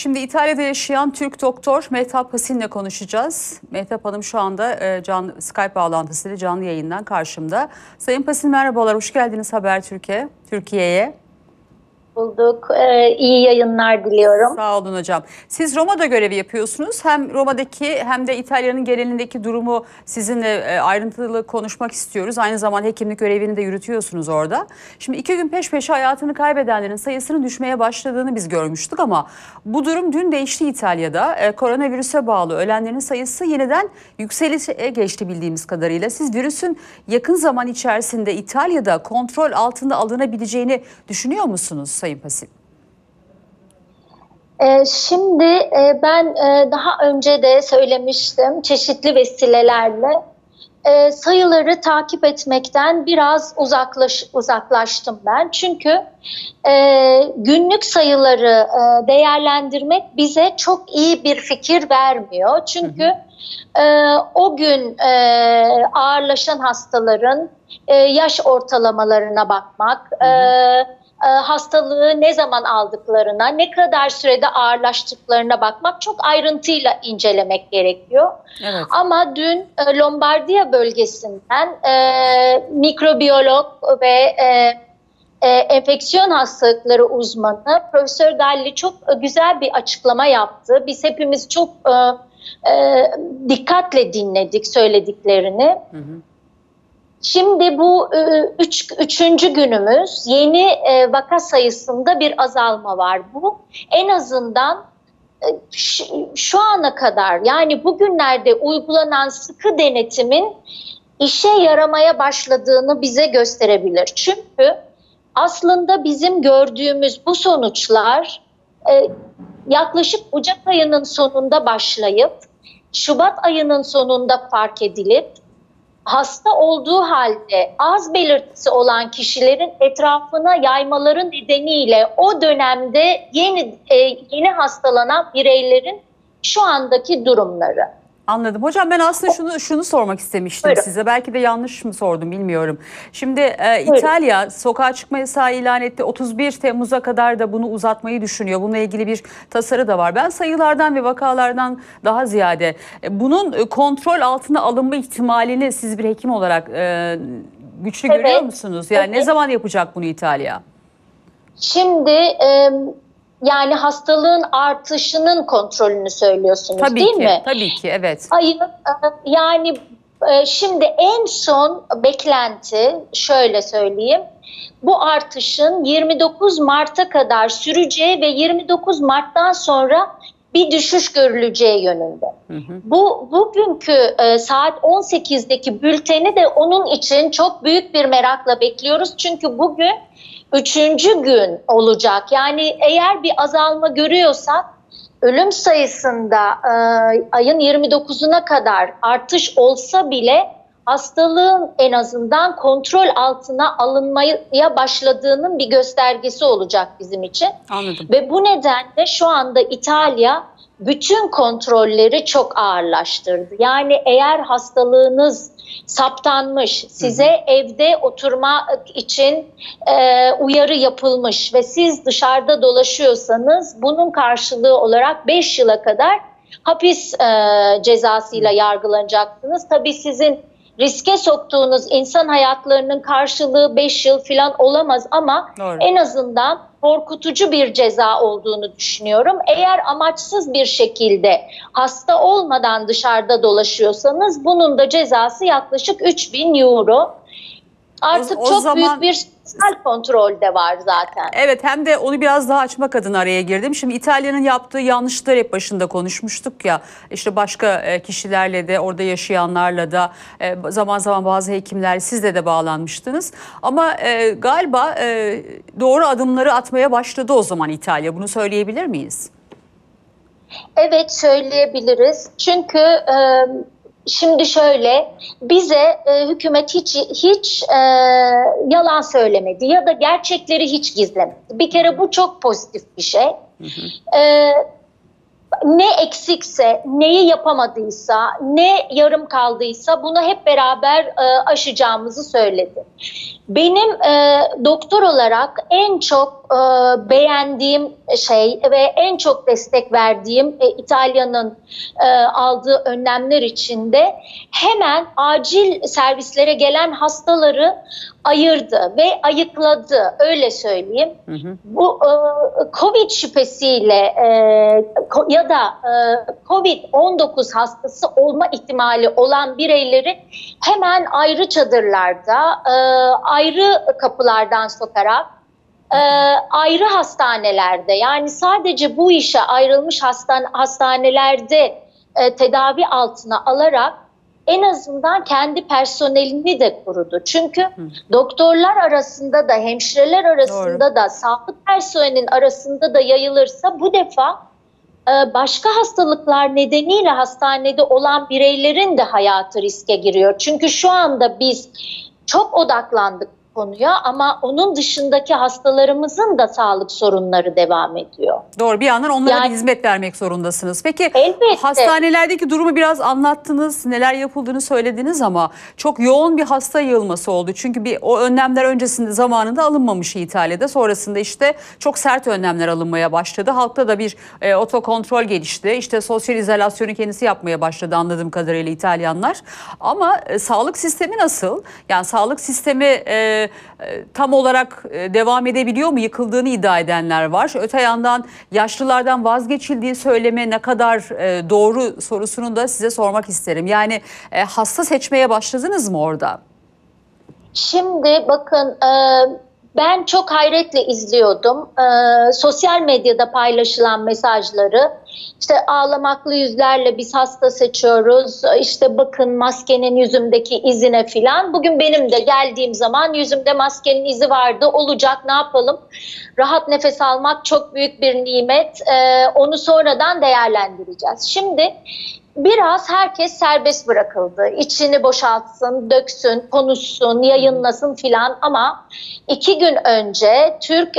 Şimdi İtalya'da yaşayan Türk doktor Mehtap Hasin'le konuşacağız. Mehtap Hanım şu anda e, can, Skype bağlantısıyla canlı yayından karşımda. Sayın Hasin merhabalar, hoş geldiniz Haber Türkiye, Türkiye'ye bulduk. Ee, iyi yayınlar diliyorum. Sağ olun hocam. Siz Roma'da görevi yapıyorsunuz. Hem Roma'daki hem de İtalya'nın genelindeki durumu sizinle e, ayrıntılı konuşmak istiyoruz. Aynı zamanda hekimlik görevini de yürütüyorsunuz orada. Şimdi iki gün peş peşe hayatını kaybedenlerin sayısının düşmeye başladığını biz görmüştük ama bu durum dün değişti İtalya'da. E, koronavirüse bağlı ölenlerin sayısı yeniden yükselişe geçti bildiğimiz kadarıyla. Siz virüsün yakın zaman içerisinde İtalya'da kontrol altında alınabileceğini düşünüyor musunuz Sayın Pasil? Ee, şimdi e, ben e, daha önce de söylemiştim çeşitli vesilelerle e, sayıları takip etmekten biraz uzaklaş, uzaklaştım ben. Çünkü günlük sayıları değerlendirmek bize çok iyi bir fikir vermiyor. Çünkü hı hı. o gün ağırlaşan hastaların yaş ortalamalarına bakmak, hı hı e, hastalığı ne zaman aldıklarına, ne kadar sürede ağırlaştıklarına bakmak çok ayrıntıyla incelemek gerekiyor. Evet. Ama dün e, Lombardiya bölgesinden e, mikrobiyolog ve e, e, enfeksiyon hastalıkları uzmanı Profesör Galli çok güzel bir açıklama yaptı. Biz hepimiz çok e, e, dikkatle dinledik söylediklerini. Hı hı. Şimdi bu e, üç, üçüncü günümüz yeni e, vaka sayısında bir azalma var. Bu en azından e, şu ana kadar yani bugünlerde uygulanan sıkı denetimin işe yaramaya başladığını bize gösterebilir. Çünkü aslında bizim gördüğümüz bu sonuçlar yaklaşık Ocak ayının sonunda başlayıp Şubat ayının sonunda fark edilip hasta olduğu halde az belirtisi olan kişilerin etrafına yaymaları nedeniyle o dönemde yeni e, yeni hastalanan bireylerin şu andaki durumları. Anladım. Hocam ben aslında şunu şunu sormak istemiştim Buyurun. size. Belki de yanlış mı sordum bilmiyorum. Şimdi e, İtalya sokağa çıkma yasağı ilan etti. 31 Temmuz'a kadar da bunu uzatmayı düşünüyor. Bununla ilgili bir tasarı da var. Ben sayılardan ve vakalardan daha ziyade e, bunun e, kontrol altına alınma ihtimalini siz bir hekim olarak e, güçlü evet. görüyor musunuz? Yani evet. ne zaman yapacak bunu İtalya? Şimdi e, yani hastalığın artışının kontrolünü söylüyorsunuz tabii değil ki, mi? Tabii ki evet. Hayır e, yani e, şimdi en son beklenti şöyle söyleyeyim. Bu artışın 29 Mart'a kadar süreceği ve 29 Mart'tan sonra bir düşüş görüleceği yönünde. Hı hı. Bu bugünkü e, saat 18'deki bülteni de onun için çok büyük bir merakla bekliyoruz. Çünkü bugün üçüncü gün olacak. Yani eğer bir azalma görüyorsak ölüm sayısında e, ayın 29'una kadar artış olsa bile hastalığın en azından kontrol altına alınmaya başladığının bir göstergesi olacak bizim için. Anladım. Ve bu nedenle şu anda İtalya bütün kontrolleri çok ağırlaştırdı. Yani eğer hastalığınız saptanmış, size hı hı. evde oturma için e, uyarı yapılmış ve siz dışarıda dolaşıyorsanız bunun karşılığı olarak 5 yıla kadar hapis e, cezasıyla yargılanacaksınız. Tabii sizin riske soktuğunuz insan hayatlarının karşılığı 5 yıl falan olamaz ama Doğru. en azından korkutucu bir ceza olduğunu düşünüyorum. Eğer amaçsız bir şekilde hasta olmadan dışarıda dolaşıyorsanız bunun da cezası yaklaşık 3000 euro. Artık o, o çok zaman... büyük bir sosyal kontrol de var zaten. Evet hem de onu biraz daha açmak adına araya girdim. Şimdi İtalya'nın yaptığı yanlışlar hep başında konuşmuştuk ya. İşte başka e, kişilerle de orada yaşayanlarla da e, zaman zaman bazı hekimler sizle de bağlanmıştınız. Ama e, galiba doğru adımları atmaya başladı o zaman İtalya. Bunu söyleyebilir miyiz? Evet söyleyebiliriz. Çünkü Şimdi şöyle bize e, hükümet hiç hiç e, yalan söylemedi ya da gerçekleri hiç gizlemedi. Bir kere bu çok pozitif bir şey. Hı hı. E, ne eksikse, neyi yapamadıysa, ne yarım kaldıysa bunu hep beraber e, aşacağımızı söyledi. Benim e, doktor olarak en çok e, beğendiğim şey ve en çok destek verdiğim e, İtalya'nın e, aldığı önlemler içinde hemen acil servislere gelen hastaları ayırdı ve ayıkladı öyle söyleyeyim. Hı hı. Bu e, Covid şüphesiyle e, ya da e, Covid-19 hastası olma ihtimali olan bireyleri hemen ayrı çadırlarda, e, ayrı kapılardan sokarak e, ayrı hastanelerde yani sadece bu işe ayrılmış hastan hastanelerde e, tedavi altına alarak en azından kendi personelini de korudu. Çünkü Hı. doktorlar arasında da hemşireler arasında Doğru. da sağlık personelinin arasında da yayılırsa bu defa başka hastalıklar nedeniyle hastanede olan bireylerin de hayatı riske giriyor. Çünkü şu anda biz çok odaklandık konuya ama onun dışındaki hastalarımızın da sağlık sorunları devam ediyor. Doğru bir yandan onlara yani, hizmet vermek zorundasınız. Peki elbette. hastanelerdeki durumu biraz anlattınız, neler yapıldığını söylediniz ama çok yoğun bir hasta yığılması oldu. Çünkü bir o önlemler öncesinde zamanında alınmamış İtalya'da. Sonrasında işte çok sert önlemler alınmaya başladı. Halkta da bir e, otokontrol gelişti. İşte sosyal izolasyonu kendisi yapmaya başladı anladığım kadarıyla İtalyanlar. Ama e, sağlık sistemi nasıl? Yani sağlık sistemi e, tam olarak e, devam edebiliyor mu yıkıldığını iddia edenler var. Öte yandan yaşlılardan vazgeçildiği söyleme ne kadar e, doğru sorusunu da size sormak isterim. Yani hasta seçmeye başladınız mı orada? Şimdi bakın ben çok hayretle izliyordum. sosyal medyada paylaşılan mesajları işte ağlamaklı yüzlerle biz hasta seçiyoruz. İşte bakın maskenin yüzümdeki izine filan. Bugün benim de geldiğim zaman yüzümde maskenin izi vardı. Olacak ne yapalım? Rahat nefes almak çok büyük bir nimet. Ee, onu sonradan değerlendireceğiz. Şimdi biraz herkes serbest bırakıldı. İçini boşaltsın, döksün, konuşsun, yayınlasın filan ama iki gün önce Türk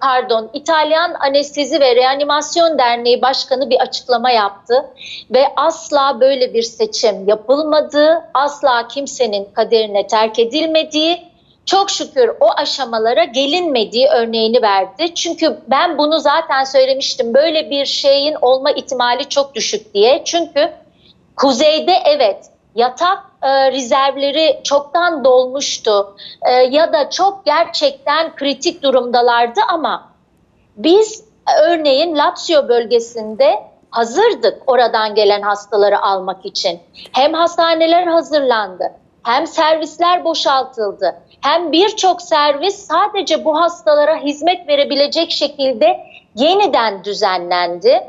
pardon İtalyan Anestezi ve Reanimasyon Derneği Başkanı bir açıklama yaptı ve asla böyle bir seçim yapılmadığı, asla kimsenin kaderine terk edilmediği çok şükür o aşamalara gelinmediği örneğini verdi. Çünkü ben bunu zaten söylemiştim. Böyle bir şeyin olma ihtimali çok düşük diye. Çünkü kuzeyde evet yatak e, rezervleri çoktan dolmuştu e, ya da çok gerçekten kritik durumdalardı ama biz örneğin Lazio bölgesinde hazırdık oradan gelen hastaları almak için. Hem hastaneler hazırlandı hem servisler boşaltıldı hem birçok servis sadece bu hastalara hizmet verebilecek şekilde yeniden düzenlendi.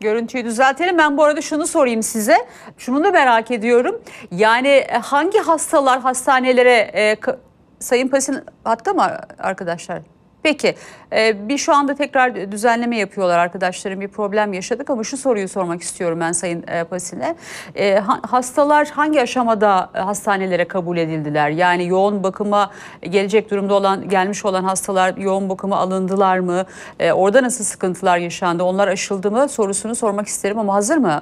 Görüntüyü düzeltelim. Ben bu arada şunu sorayım size. Şunu da merak ediyorum. Yani e, hangi hastalar hastanelere e, Sayın Pasin hatta mı arkadaşlar? Peki e, bir şu anda tekrar düzenleme yapıyorlar arkadaşlarım bir problem yaşadık ama şu soruyu sormak istiyorum ben Sayın e, Pasin'e. E, hastalar hangi aşamada hastanelere kabul edildiler? Yani yoğun bakıma gelecek durumda olan gelmiş olan hastalar yoğun bakıma alındılar mı? orada nasıl sıkıntılar yaşandı? Onlar aşıldı mı? Sorusunu sormak isterim ama hazır mı?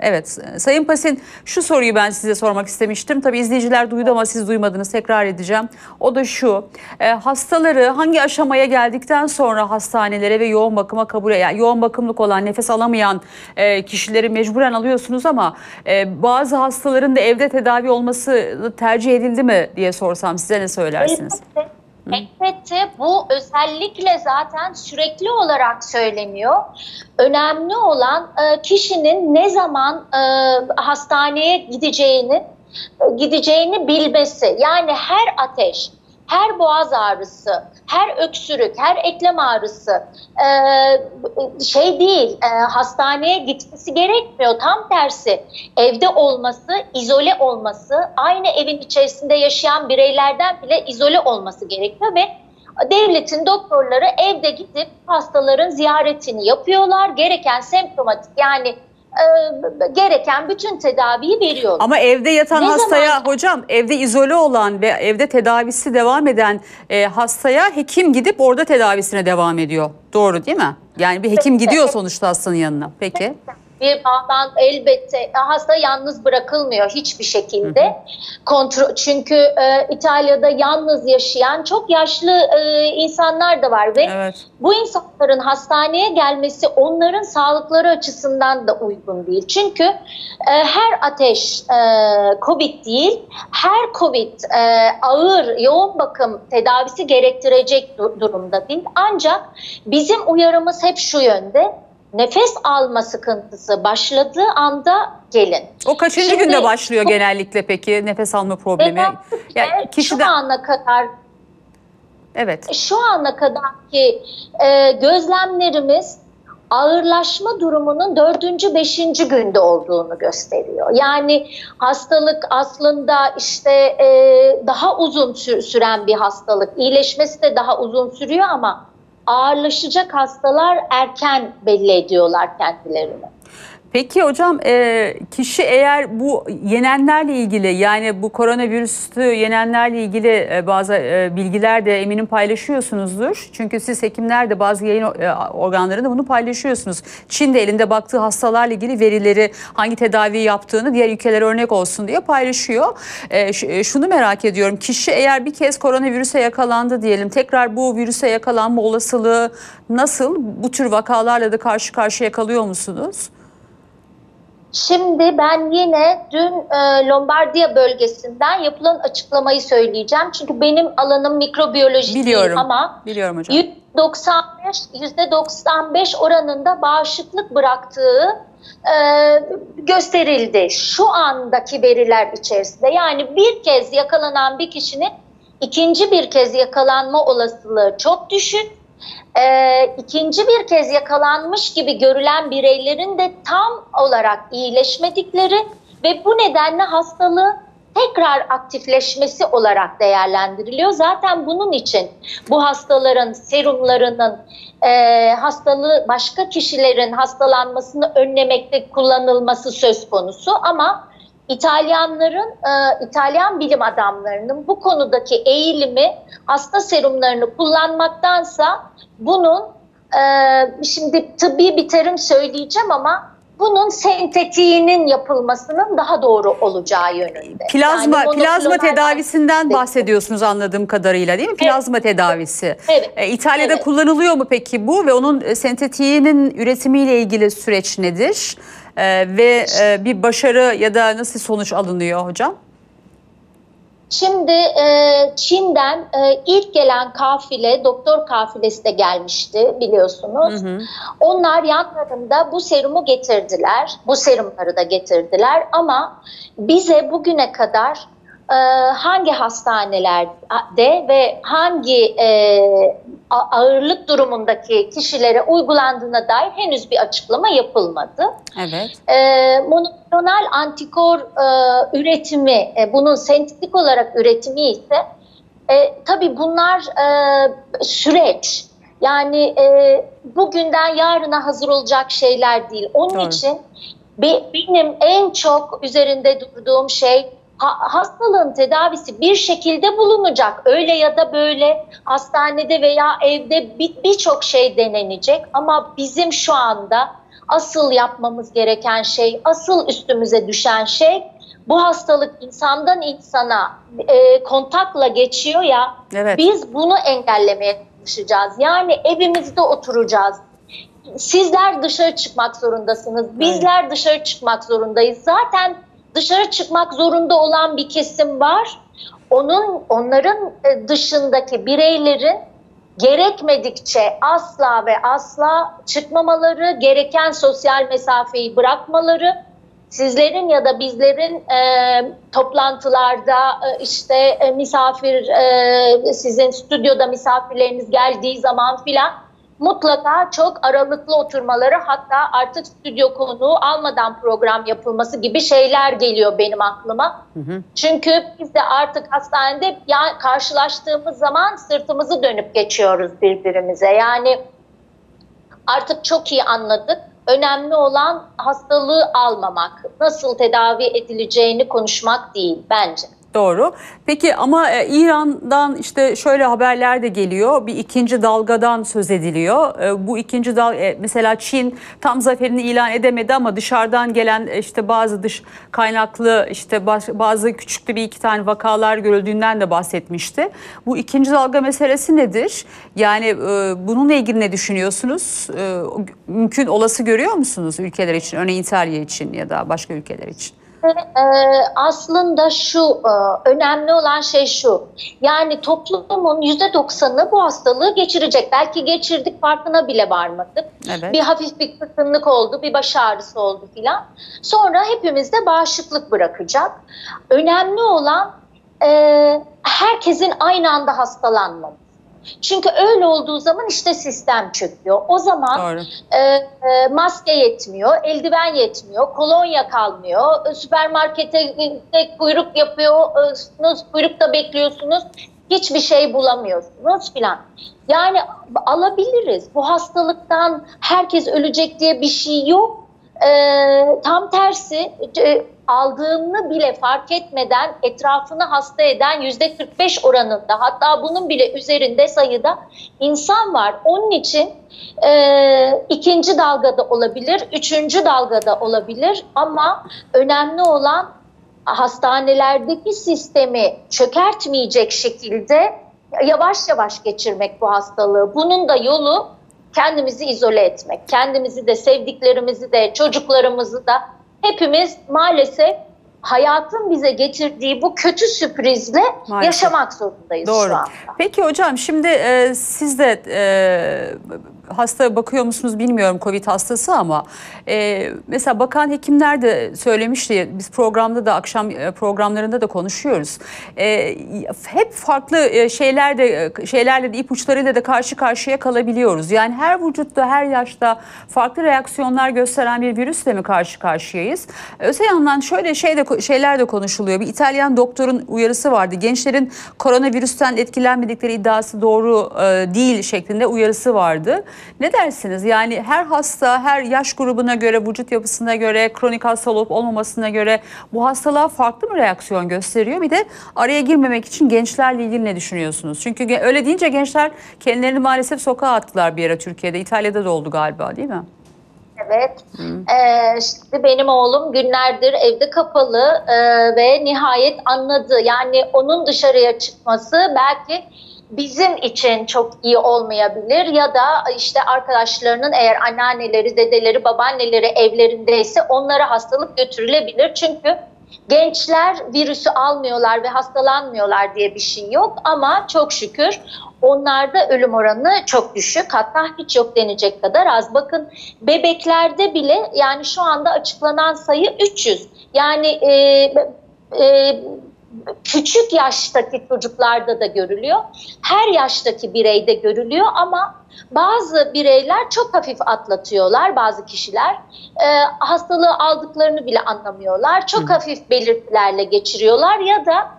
evet Sayın Pasin şu soruyu ben size sormak istemiştim. Tabii izleyiciler duydu ama siz duymadınız tekrar edeceğim. O da şu hastaları hangi aşamaya buraya geldikten sonra hastanelere ve yoğun bakıma kabul yani yoğun bakımlık olan nefes alamayan e, kişileri mecburen alıyorsunuz ama e, bazı hastaların da evde tedavi olması tercih edildi mi diye sorsam size ne söylersiniz? Elbette bu özellikle zaten sürekli olarak söyleniyor. Önemli olan e, kişinin ne zaman e, hastaneye gideceğini e, gideceğini bilmesi. Yani her ateş, her boğaz ağrısı, her öksürük, her eklem ağrısı e, şey değil, e, hastaneye gitmesi gerekmiyor. Tam tersi evde olması, izole olması, aynı evin içerisinde yaşayan bireylerden bile izole olması gerekiyor ve devletin doktorları evde gidip hastaların ziyaretini yapıyorlar. Gereken semptomatik yani e, gereken bütün tedaviyi veriyorlar. Ama evde yatan Ne hastaya zaman- hocam evde izole olan ve evde tedavisi devam eden e, hastaya hekim gidip orada tedavisine devam ediyor. Doğru değil mi? Yani bir hekim gidiyor sonuçta hastanın yanına. Peki. Bir bağdan elbette hasta yalnız bırakılmıyor hiçbir şekilde. Kontrol çünkü e, İtalya'da yalnız yaşayan çok yaşlı e, insanlar da var ve Evet. bu insanların hastaneye gelmesi onların sağlıkları açısından da uygun değil. Çünkü e, her ateş e, COVID değil, her COVID e, ağır yoğun bakım tedavisi gerektirecek du- durumda değil. Ancak bizim uyarımız hep şu yönde. Nefes alma sıkıntısı başladığı anda gelin. O kaçıncı Şimdi- günde başlıyor genellikle peki nefes alma problemi? Ya Genellikle kişide şu ana kadar evet. şu ana kadarki e, gözlemlerimiz ağırlaşma durumunun dördüncü, beşinci günde olduğunu gösteriyor. Yani hastalık aslında işte e, daha uzun sü- süren bir hastalık. İyileşmesi de daha uzun sürüyor ama ağırlaşacak hastalar erken belli ediyorlar kendilerini. Peki hocam e, kişi eğer bu yenenlerle ilgili yani bu koronavirüsü yenenlerle ilgili e, bazı e, bilgiler de eminim paylaşıyorsunuzdur. Çünkü siz hekimler de bazı yayın e, organlarında bunu paylaşıyorsunuz. Çin de elinde baktığı hastalarla ilgili verileri hangi tedavi yaptığını diğer ülkelere örnek olsun diye paylaşıyor. Şunu merak ediyorum kişi eğer bir kez koronavirüse yakalandı diyelim tekrar bu virüse yakalanma olasılığı nasıl? Bu tür vakalarla da karşı karşıya kalıyor musunuz? Şimdi ben yine dün e, Lombardiya bölgesinden yapılan açıklamayı söyleyeceğim. Çünkü benim alanım mikrobiyoloji Biliyorum. değil ama Biliyorum hocam. %95, %95 oranında bağışıklık bıraktığı e, gösterildi. Şu andaki veriler içerisinde yani bir kez yakalanan bir kişinin ikinci bir kez yakalanma olasılığı çok düşük. E, ikinci bir kez yakalanmış gibi görülen bireylerin de tam olarak iyileşmedikleri ve bu nedenle hastalığı tekrar aktifleşmesi olarak değerlendiriliyor. Zaten bunun için bu hastaların serumlarının e, hastalığı başka kişilerin hastalanmasını önlemekte kullanılması söz konusu ama İtalyanların, e, İtalyan bilim adamlarının bu konudaki eğilimi hasta serumlarını kullanmaktansa bunun e, şimdi tıbbi bir terim söyleyeceğim ama bunun sentetiğinin yapılmasının daha doğru olacağı yönünde. Plazma Yani plazma tedavisinden bahsediyorsunuz anladığım kadarıyla değil mi? Plazma tedavisi. Evet. E, İtalya'da Evet. kullanılıyor mu peki bu ve onun e, sentetiğinin üretimiyle ilgili süreç nedir? E, ve e, bir başarı ya da nasıl sonuç alınıyor hocam? Şimdi e, Çin'den e, ilk gelen kafile, doktor kafilesi de gelmişti biliyorsunuz. Hı hı. Onlar yanlarında bu serumu getirdiler, bu serumları da getirdiler ama bize bugüne kadar e, hangi hastanelerde ve hangi e, ağırlık durumundaki kişilere uygulandığına dair henüz bir açıklama yapılmadı. Evet. E, monoklonal antikor e, üretimi, e, bunun sentetik olarak üretimi ise e, tabii bunlar e, süreç. Yani e, bugünden yarına hazır olacak şeyler değil. Onun Doğru. için be- benim en çok üzerinde durduğum şey ha- hastalığın tedavisi bir şekilde bulunacak. Öyle ya da böyle hastanede veya evde bir- birçok şey denenecek ama bizim şu anda asıl yapmamız gereken şey, asıl üstümüze düşen şey bu hastalık insandan insana e, kontakla geçiyor ya Evet. biz bunu engellemeye çalışacağız. Yani evimizde oturacağız. Sizler dışarı çıkmak zorundasınız. Bizler dışarı çıkmak zorundayız. Zaten dışarı çıkmak zorunda olan bir kesim var. Onun onların e, dışındaki bireylerin gerekmedikçe asla ve asla çıkmamaları, gereken sosyal mesafeyi bırakmaları, sizlerin ya da bizlerin e, toplantılarda e, işte e, misafir e, sizin stüdyoda misafirleriniz geldiği zaman filan mutlaka çok aralıklı oturmaları hatta artık stüdyo konuğu almadan program yapılması gibi şeyler geliyor benim aklıma. Çünkü biz de artık hastanede ya karşılaştığımız zaman sırtımızı dönüp geçiyoruz birbirimize. Yani artık çok iyi anladık. önemli olan hastalığı almamak, nasıl tedavi edileceğini konuşmak değil bence. Doğru. Peki ama e, İran'dan işte şöyle haberler de geliyor. Bir ikinci dalgadan söz ediliyor. E, bu ikinci dal e, mesela Çin tam zaferini ilan edemedi ama dışarıdan gelen e, işte bazı dış kaynaklı işte baş, bazı küçük bir iki tane vakalar görüldüğünden de bahsetmişti. Bu ikinci dalga meselesi nedir? Yani e, bununla ilgili ne düşünüyorsunuz? E, mümkün olası görüyor musunuz ülkeler için? Örneğin İtalya için ya da başka ülkeler için? Ee, aslında şu e, önemli olan şey şu. Yani toplumun yüzde doksanı bu hastalığı geçirecek. Belki geçirdik farkına bile varmadık. Evet. bir hafif bir kırgınlık oldu bir baş ağrısı oldu filan. Sonra hepimizde bağışıklık bırakacak. Önemli olan e, herkesin aynı anda hastalanmaması çünkü öyle olduğu zaman işte sistem çöküyor. O zaman e, e, maske yetmiyor, eldiven yetmiyor, kolonya kalmıyor, e, süpermarkete e, kuyruk yapıyorsunuz, kuyrukta bekliyorsunuz, hiçbir şey bulamıyorsunuz filan. Yani alabiliriz. Bu hastalıktan herkes ölecek diye bir şey yok. E, tam tersi e, aldığını bile fark etmeden etrafını hasta eden yüzde 45 oranında hatta bunun bile üzerinde sayıda insan var. Onun için e, ikinci dalgada olabilir, üçüncü dalgada olabilir ama önemli olan hastanelerdeki sistemi çökertmeyecek şekilde yavaş yavaş geçirmek bu hastalığı. Bunun da yolu kendimizi izole etmek. Kendimizi de sevdiklerimizi de çocuklarımızı da hepimiz maalesef hayatın bize getirdiği bu kötü sürprizle Maalesef. yaşamak zorundayız Doğru. şu anda. Peki hocam şimdi e, siz de e, hasta bakıyor musunuz bilmiyorum Covid hastası ama e, mesela bakan hekimler de söylemişti biz programda da akşam e, programlarında da konuşuyoruz. E, hep farklı e, şeylerde şeylerle de ipuçlarıyla da karşı karşıya kalabiliyoruz. Yani her vücutta her yaşta farklı reaksiyonlar gösteren bir virüsle mi karşı karşıyayız? Öte yandan şöyle şey de şeyler de konuşuluyor. Bir İtalyan doktorun uyarısı vardı. Gençlerin koronavirüsten etkilenmedikleri iddiası doğru e, değil şeklinde uyarısı vardı. Ne dersiniz? Yani her hasta, her yaş grubuna göre, vücut yapısına göre, kronik hasta olup olmamasına göre bu hastalığa farklı mı reaksiyon gösteriyor? Bir de araya girmemek için gençlerle ilgili ne düşünüyorsunuz? Çünkü öyle deyince gençler kendilerini maalesef sokağa attılar bir ara Türkiye'de. İtalya'da da oldu galiba değil mi? Evet. Ee, şimdi benim oğlum günlerdir evde kapalı e, ve nihayet anladı. Yani onun dışarıya çıkması belki bizim için çok iyi olmayabilir ya da işte arkadaşlarının eğer anneanneleri, dedeleri, babaanneleri evlerindeyse onlara hastalık götürülebilir. Çünkü gençler virüsü almıyorlar ve hastalanmıyorlar diye bir şey yok ama çok şükür onlarda ölüm oranı çok düşük hatta hiç yok denecek kadar az. Bakın bebeklerde bile yani şu anda açıklanan sayı 300. Yani e, e, küçük yaştaki çocuklarda da görülüyor. Her yaştaki bireyde görülüyor ama bazı bireyler çok hafif atlatıyorlar bazı kişiler. E, hastalığı aldıklarını bile anlamıyorlar. Çok hafif belirtilerle geçiriyorlar ya da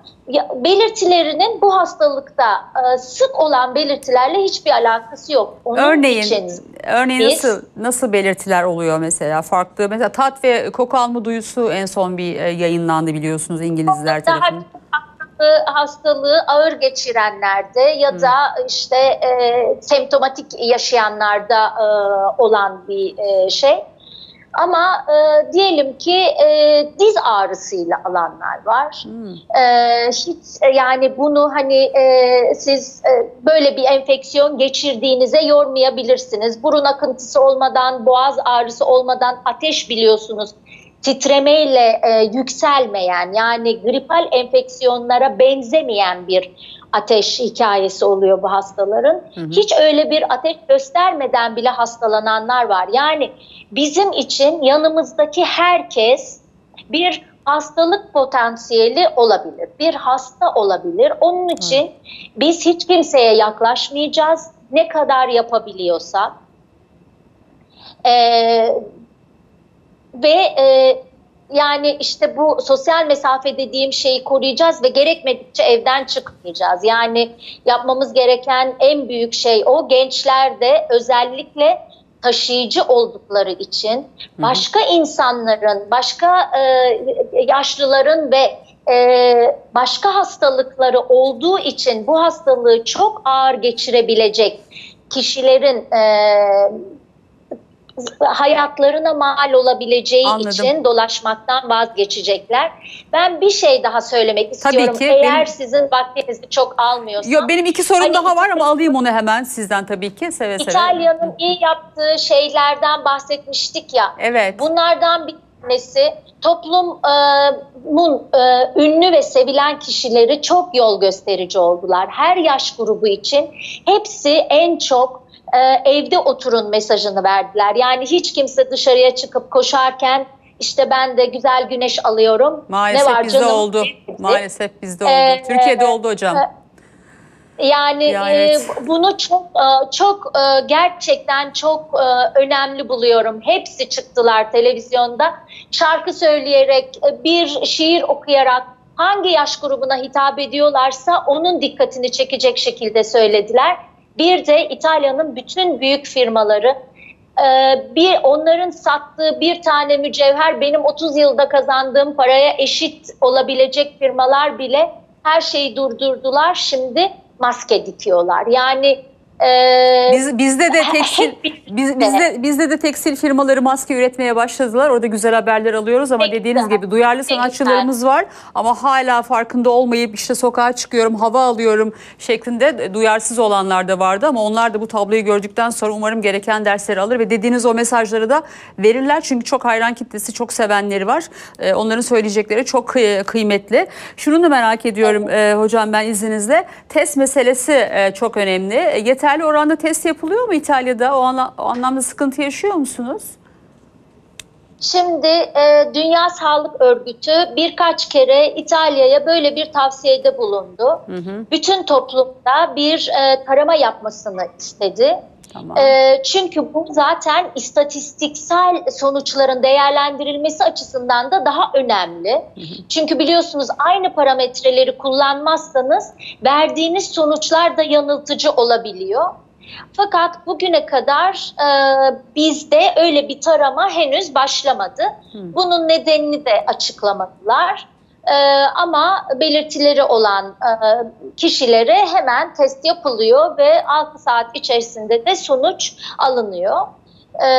belirtilerinin bu hastalıkta e, sık olan belirtilerle hiçbir alakası yok. Onun Örneğin için örneğin biz- nasıl nasıl belirtiler oluyor mesela farklı mesela tat ve koku alma duyusu en son bir e, yayınlandı biliyorsunuz İngilizler tarafından. hastalığı, hastalığı ağır geçirenlerde ya da işte e, semptomatik yaşayanlarda e, olan bir e, şey. Ama e, diyelim ki e, diz ağrısıyla alanlar var. Hmm. E, hiç e, yani bunu hani e, siz e, böyle bir enfeksiyon geçirdiğinize yormayabilirsiniz. Burun akıntısı olmadan, boğaz ağrısı olmadan ateş biliyorsunuz titremeyle e, yükselmeyen yani gripal enfeksiyonlara benzemeyen bir ateş hikayesi oluyor bu hastaların. Hiç öyle bir ateş göstermeden bile hastalananlar var. Yani bizim için yanımızdaki herkes bir hastalık potansiyeli olabilir. Bir hasta olabilir. Onun için biz hiç kimseye yaklaşmayacağız. Ne kadar yapabiliyorsak. Ee, ve e, yani işte bu sosyal mesafe dediğim şeyi koruyacağız ve gerekmedikçe evden çıkmayacağız. Yani yapmamız gereken en büyük şey o gençlerde özellikle taşıyıcı oldukları için başka insanların, başka e, yaşlıların ve e, başka hastalıkları olduğu için bu hastalığı çok ağır geçirebilecek kişilerin e, hayatlarına mal olabileceği Anladım. için dolaşmaktan vazgeçecekler. Ben bir şey daha söylemek istiyorum. ki, Eğer benim- sizin vaktinizi çok almıyorsa. Yo, benim iki sorum Hani daha var ama alayım onu hemen sizden tabii ki seve seve. İtalya'nın iyi yaptığı şeylerden bahsetmiştik ya. Evet. Bunlardan bir tanesi toplumun e, ünlü ve sevilen kişileri çok yol gösterici oldular. Her yaş grubu için hepsi en çok e, evde oturun mesajını verdiler. Yani hiç kimse dışarıya çıkıp koşarken işte ben de güzel güneş alıyorum. Maalesef ne var bizde canım? oldu. dedi. Maalesef bizde oldu. Ee, Türkiye'de oldu hocam. e, Yani Ya e, bunu çok e, çok e, gerçekten çok e, önemli buluyorum. Hepsi çıktılar televizyonda şarkı söyleyerek, e, bir şiir okuyarak hangi yaş grubuna hitap ediyorlarsa onun dikkatini çekecek şekilde söylediler. Bir de İtalya'nın bütün büyük firmaları e, bir onların sattığı bir tane mücevher benim 30 yılda kazandığım paraya eşit olabilecek firmalar bile her şeyi durdurdular. Şimdi maske dikiyorlar. Yani e, Biz, bizde de tekstil hep biz, bizde bizde de tekstil firmaları maske üretmeye başladılar. Orada güzel haberler alıyoruz ama Ne dediğiniz gibi duyarlı sanatçılarımız var ama hala farkında olmayıp işte sokağa çıkıyorum, hava alıyorum şeklinde duyarsız olanlar da vardı ama onlar da bu tabloyu gördükten sonra umarım gereken dersleri alır ve dediğiniz o mesajları da verirler. Çünkü çok hayran kitlesi, çok sevenleri var. Ee, onların söyleyecekleri çok kıy- kıymetli. Şunu da merak ediyorum e, hocam ben izninizle. Test meselesi e, çok önemli. E, Yeterli oranda test yapılıyor mu İtalya'da? O, anla- o anlamda sıkıntı yaşıyor musunuz? Şimdi e, Dünya Sağlık Örgütü birkaç kere İtalya'ya böyle bir tavsiyede bulundu. Bütün toplumda bir e, tarama yapmasını istedi. Tamam. E, çünkü bu zaten istatistiksel sonuçların değerlendirilmesi açısından da daha önemli. Çünkü biliyorsunuz aynı parametreleri kullanmazsanız verdiğiniz sonuçlar da yanıltıcı olabiliyor. Fakat bugüne kadar e, bizde öyle bir tarama henüz başlamadı. Bunun nedenini de açıklamadılar. E, ama belirtileri olan e, kişilere hemen test yapılıyor ve 6 saat içerisinde de sonuç alınıyor. E,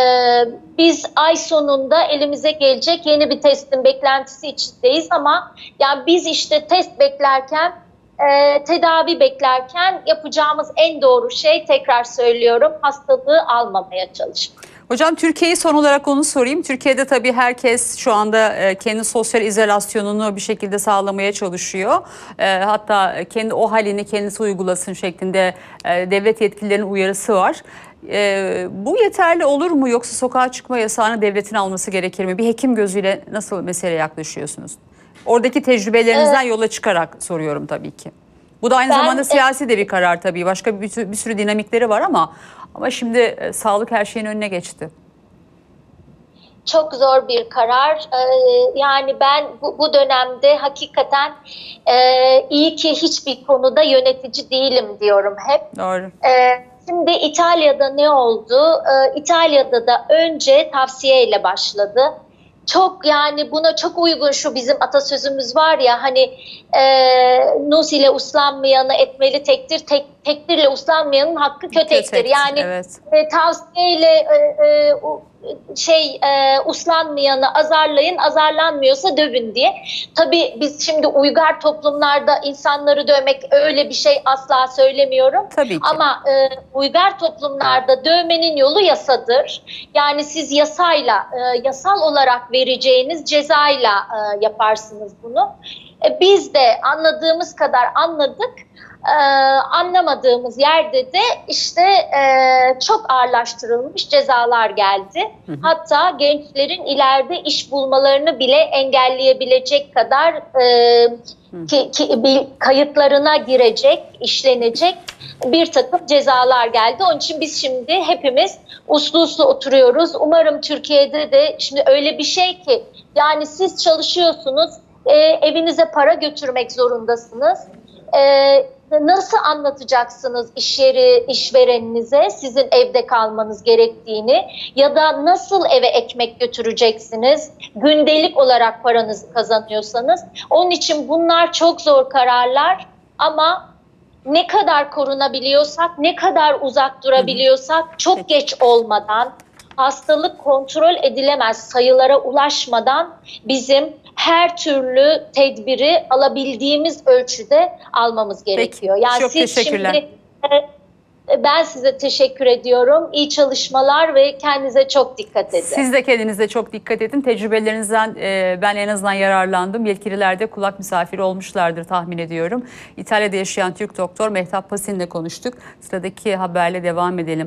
biz ay sonunda elimize gelecek yeni bir testin beklentisi içindeyiz ama yani biz işte test beklerken e, tedavi beklerken yapacağımız en doğru şey tekrar söylüyorum hastalığı almamaya çalışmak. Hocam Türkiye'yi son olarak onu sorayım. Türkiye'de tabii herkes şu anda e, kendi sosyal izolasyonunu bir şekilde sağlamaya çalışıyor. E, Hatta kendi o halini kendisi uygulasın şeklinde e, devlet yetkililerinin uyarısı var. Bu yeterli olur mu yoksa sokağa çıkma yasağını devletin alması gerekir mi? Bir hekim gözüyle nasıl meseleye yaklaşıyorsunuz? Oradaki tecrübelerinizden yola çıkarak soruyorum tabii ki. Bu da aynı Ben- zamanda siyasi de bir karar tabii. Başka bir, bir sürü dinamikleri var ama ama şimdi e, sağlık her şeyin önüne geçti. Çok zor bir karar. Ee, yani ben bu, bu dönemde hakikaten e, iyi ki hiçbir konuda yönetici değilim diyorum hep. Doğru. Ee, şimdi İtalya'da ne oldu? Ee, İtalya'da da önce tavsiyeyle başladı. Çok yani buna çok uygun şu bizim atasözümüz var ya hani e, nus ile uslanmayanı etmeli tektir, tek, tektirle uslanmayanın hakkı kötektir. Kötektir, Yani evet. e, tavsiyeyle e, e, şey e, uslanmayanı azarlayın, azarlanmıyorsa dövün diye. Tabii biz şimdi uygar toplumlarda insanları dövmek öyle bir şey asla söylemiyorum. Tabii ki. Ama e, uygar toplumlarda dövmenin yolu yasadır. Yani siz yasayla, e, yasal olarak vereceğiniz cezayla e, yaparsınız bunu. E, biz de anladığımız kadar anladık. E, anlamadığımız yerde de işte e, çok ağırlaştırılmış cezalar geldi. Hatta gençlerin ileride iş bulmalarını bile engelleyebilecek kadar e, ki, ki- bir kayıtlarına girecek, işlenecek bir takım cezalar geldi. Onun için biz şimdi hepimiz uslu uslu oturuyoruz. Umarım Türkiye'de de şimdi öyle bir şey ki yani siz çalışıyorsunuz, e, evinize para götürmek zorundasınız. E, nasıl anlatacaksınız iş yeri işvereninize sizin evde kalmanız gerektiğini ya da nasıl eve ekmek götüreceksiniz? Gündelik olarak paranızı kazanıyorsanız. Onun için bunlar çok zor kararlar ama ne kadar korunabiliyorsak ne kadar uzak durabiliyorsak çok geç olmadan hastalık kontrol edilemez sayılara ulaşmadan bizim her türlü tedbiri alabildiğimiz ölçüde almamız gerekiyor. Yani çok siz teşekkürler. şimdi e, ben size teşekkür ediyorum. İyi çalışmalar ve kendinize çok dikkat edin. Siz de kendinize çok dikkat edin. Tecrübelerinizden e, ben en azından yararlandım. Yetkililer de kulak misafiri olmuşlardır tahmin ediyorum. İtalya'da yaşayan Türk doktor Mehtap Pasin'le konuştuk. Sıradaki haberle devam edelim.